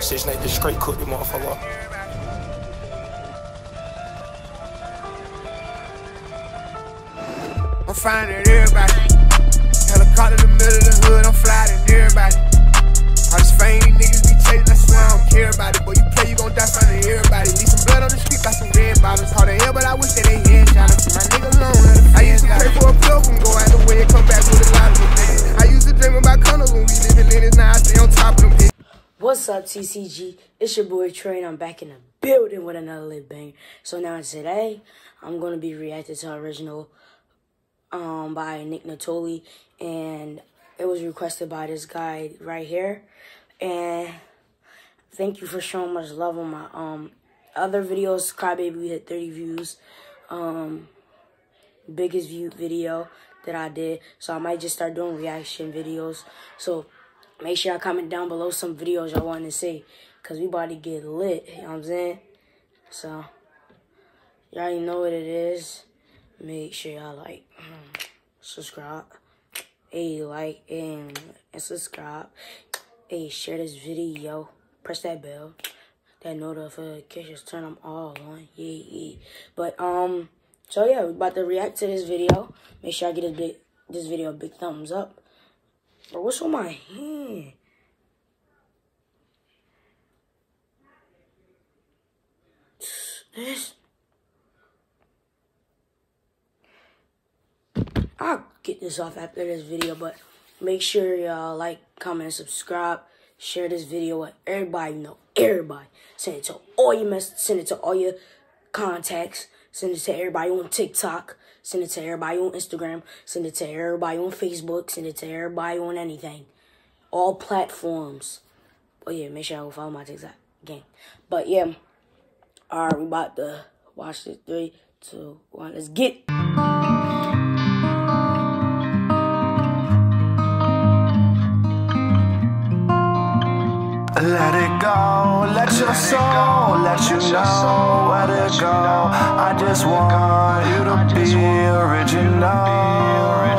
Six Nate just straight cooked the motherfucker. I'm finding everybody. What's up, TCG? It's your boy Trey, and I'm back in the building with another lit bang. So now today, I'm gonna be reacting to original um by Nick Nittoli, and it was requested by this guy right here. And thank you for showing much love on my um other videos. Crybaby we hit 30 views. Um, biggest viewed video that I did. So I might just start doing reaction videos. So make sure y'all comment down below some videos y'all want to see. Cause we about to get lit. You know what I'm saying? So y'all already know what it is. Make sure y'all like, subscribe. Hey, like and, and subscribe. Hey, share this video. Press that bell. That notifications turn them all on. Yeah, yeah. But um, so yeah, we about to react to this video. Make sure I get this big this video a big thumbs up. Bro, what's on my hand? This. I'll get this off after this video, but make sure y'all like, comment, subscribe. Share this video with everybody you know. Everybody. Send it to all your mess. Send it to all your contacts. Send it to everybody on TikTok. Send it to everybody on Instagram. Send it to everybody on Facebook. Send it to everybody on anything. All platforms. Oh yeah, make sure y'all go follow my TikTok gang. But yeah. Alright, we about to watch this. Three, two, one. Let's get Let it go, let your soul let you know where to go. I just want you to be original.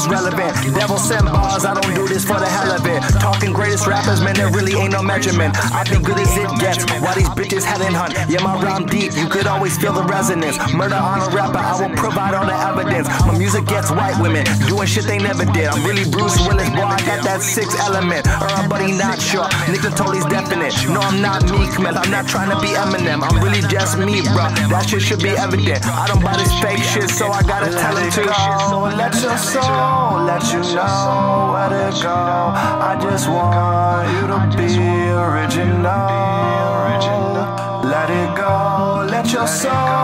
What's relevant. Devil sent bars, I don't do this for the hell of it. Talking greatest rappers, man, there really ain't no measurement. I be good as it gets, while these bitches heading hunt. Yeah, my rhyme deep, you could always feel the resonance. Murder on a rapper, I will provide all the evidence. My music gets white women, doing shit they never did. I'm really Bruce Willis, boy, I got that six element. But he not sure. Nick Nittoli's definite. No, I'm not meek, man, I'm not trying to be Eminem. I'm really just me, bro. That shit should be evident. I don't buy this fake shit, so I gotta tell it to go. Let your soul let you know where to go. I just want you to be original. Let it go. Let your soul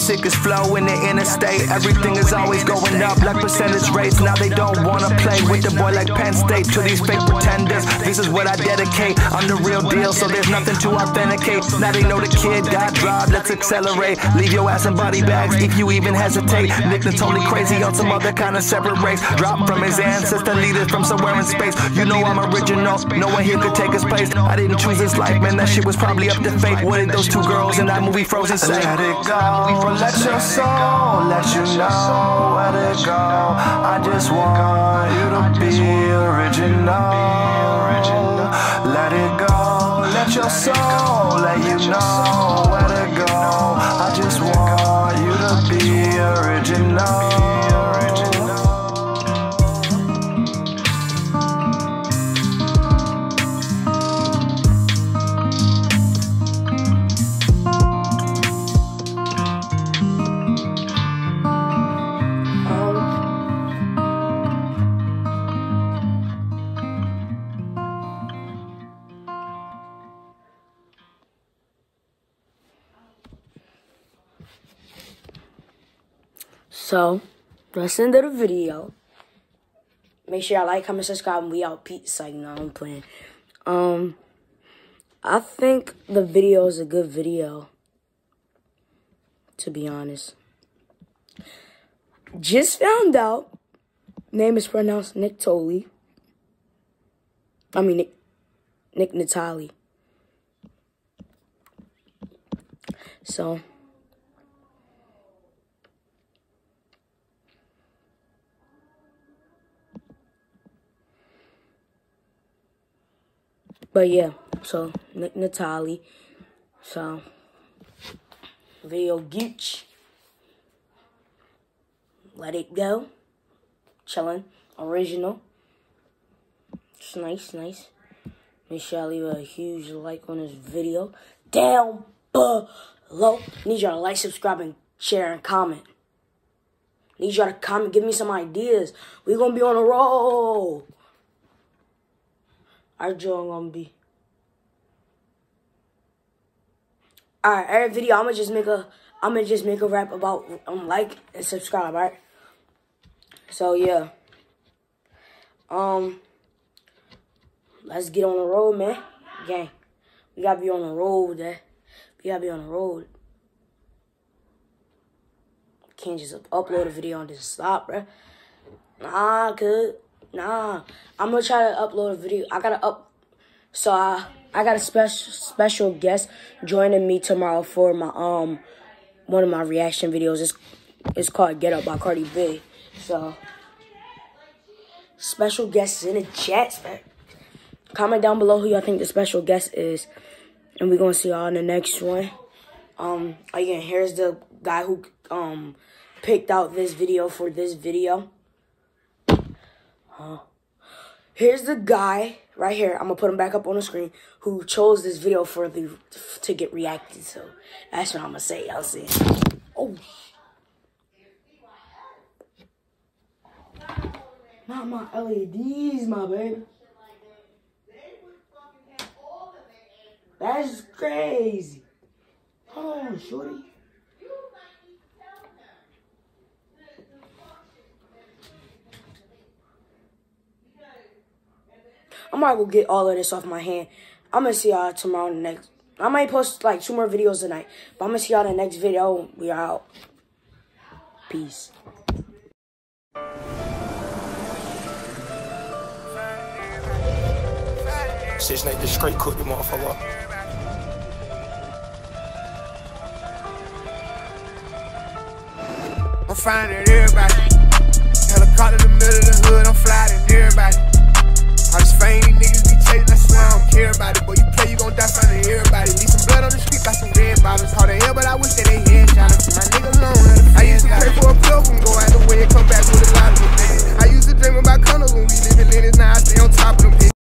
sickest flow in the interstate. Everything is always going up like percentage rates. Now they don't wanna play with the boy like Penn State. To these fake pretenders, this is what I dedicate. I'm the real deal, so there's nothing to authenticate. Now they know the kid got dropped. Let's accelerate. Leave your ass in body bags if you even hesitate. Nick the totally crazy on some other kind of separate race. Dropped from his ancestor leaders from somewhere in space. You know I'm original. No one here could take his place. I didn't choose this life, man. That shit was probably up to fate. What did those two girls in that movie Frozen say? Let it go. Let your soul let you know where to go. I just want you to be original. Let it go. Let your soul let you know So, let's end the video. Make sure y'all like, comment, subscribe, and we out. Peace. Like, no, I'm playing. Um, I think the video is a good video. To be honest. just found out. Name is pronounced Nick Tolley. I mean Nick Nick Natali. So But yeah, so Nick Natali. So video Gooch. Let it go. Chillin'. Original. It's nice, nice. Make sure I leave a huge like on this video. Down below. Need y'all to like, subscribe, and share and comment. Need y'all to comment, give me some ideas. We gonna be on a roll. Our Joe. Alright, every video I'm gonna just make a I'm gonna just make a rap about um like and subscribe, alright? So yeah. Um let's get on the road, man. Gang. We gotta be on the road, eh? We gotta be on the road. Can't just upload a video and just stop, bruh. Nah, good. Nah. I'm gonna try to upload a video. I gotta up so I I got a special special guest joining me tomorrow for my um one of my reaction videos. It's it's called Get Up by Cardi B. So special guests in the chat. Comment down below who y'all think the special guest is. And we're gonna see y'all in the next one. Um again, here's the guy who um picked out this video for this video. Uh, here's the guy right here. I'm gonna put him back up on the screen. Who chose this video for the to get reacted? So that's what I'm gonna say. I'll see. Oh. Not my LEDs, my baby. That's crazy. Hold on, shorty. I'm gonna go get all of this off my hand. I'm gonna see y'all tomorrow in the next. I might post like two more videos tonight, but I'm gonna see y'all in the next video. We out. Peace. Six night, just straight cook the motherfucker. I'm finding everybody. Helicopter in the middle of the hood, I'm flying everybody.